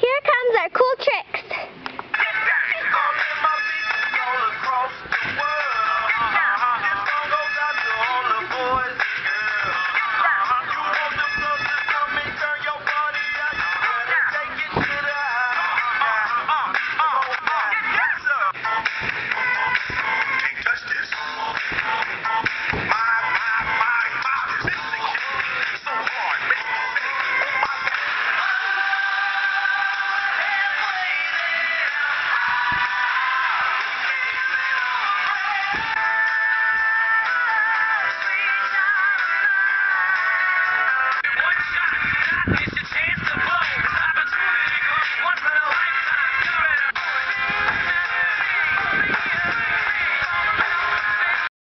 Here comes our cool trick.